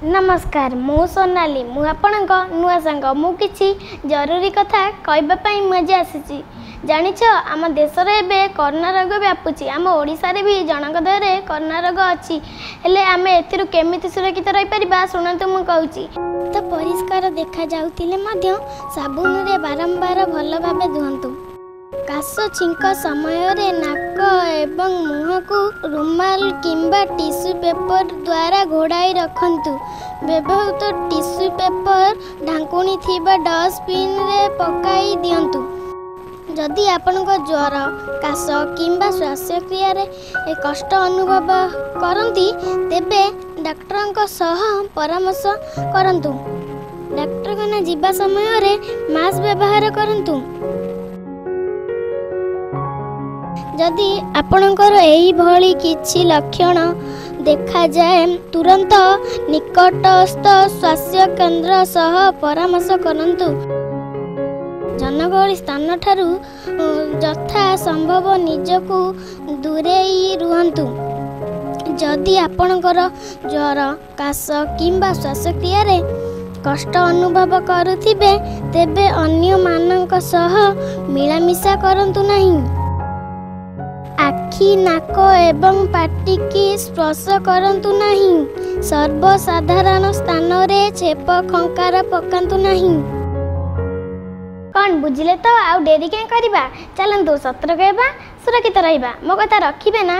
ନମସ୍କାର ମୁଁ ସୋନାଲି। ମୁଁ ଆପଣଙ୍କ ନୂଆ ସାଙ୍ଗ। ମୁଁ କିଛି ଜରୁରୀ କଥା କହିବା ପାଇଁ ମୁଁ ଆଜି ଆସିଛି। ଜାଣିଛ ଆମ ଦେଶରେ ଏବେ କରୋନା ରୋଗ ବ୍ୟାପୁଛି। ଆମ ଓଡ଼ିଶାରେ ବି ଜଣଙ୍କ ଦେହରେ କରୋନା ରୋଗ ଅଛି। ହେଲେ ଆମେ ଏଥିରୁ କେମିତି ସୁରକ୍ଷିତ ରହିପାରିବା ଶୁଣନ୍ତୁ ମୁଁ କହୁଛି। ତ ପରିଷ୍କାର ଦେଖାଯାଉଥିଲେ ମଧ୍ୟ ସାବୁନରେ ବାରମ୍ବାର ଭଲ ଭାବେ ଧୁଅନ୍ତୁ। କାଶ ଛିଙ୍କ ସମୟରେ ନାକ ଏବଂ ମୁହଁକୁ ରୁମାଲ କିମ୍ବା ଟିସ୍ୟୁ ପେପର ଦ୍ୱାରା ଘୋଡ଼ାଇ ରଖନ୍ତୁ। ବ୍ୟବହୃତ ଟିସ୍ୟୁ ପେପର ଢାଙ୍କୁଣୀ ଥିବା ଡଷ୍ଟବିନ୍ରେ ପକାଇ ଦିଅନ୍ତୁ। ଯଦି ଆପଣଙ୍କ ଜ୍ୱର କାଶ କିମ୍ବା ଶ୍ୱାସକ୍ରିୟାରେ କଷ୍ଟ ଅନୁଭବ କରନ୍ତି ତେବେ ଡାକ୍ତରଙ୍କ ସହ ପରାମର୍ଶ କରନ୍ତୁ। ଡାକ୍ତରଖାନା ଯିବା ସମୟରେ ମାସ୍କ ବ୍ୟବହାର କରନ୍ତୁ। ଯଦି ଆପଣଙ୍କର ଏହିଭଳି କିଛି ଲକ୍ଷଣ ଦେଖାଯାଏ ତୁରନ୍ତ ନିକଟସ୍ଥ ସ୍ୱାସ୍ଥ୍ୟ କେନ୍ଦ୍ର ସହ ପରାମର୍ଶ କରନ୍ତୁ। ଜନଗହଳି ସ୍ଥାନଠାରୁ ଉଁ, ଯଥା ସମ୍ଭବ ନିଜକୁ ଦୂରେଇ ରୁହନ୍ତୁ। ଯଦି ଆପଣଙ୍କର ଜ୍ୱର କାଶ କିମ୍ବା ଶ୍ୱାସକ୍ରିୟାରେ କଷ୍ଟ ଅନୁଭବ କରୁଥିବେ ତେବେ ଅନ୍ୟମାନଙ୍କ ସହ ମିଳାମିଶା କରନ୍ତୁ ନାହିଁ। ଆଖି ନାକ ଏବଂ ପାଟିକି ସ୍ପର୍ଶ କରନ୍ତୁ ନାହିଁ। ସର୍ବସାଧାରଣ ସ୍ଥାନରେ ଛେପ ଖଙ୍କାର ପକାନ୍ତୁ ନାହିଁ। କ'ଣ ବୁଝିଲେ ତ? ଆଉ ଡେରି କାହିଁ କରିବା? ଚାଲନ୍ତୁ ସତର୍କ ହେବା ସୁରକ୍ଷିତ ରହିବା। ମୋ କଥା ରଖିବେ ନା?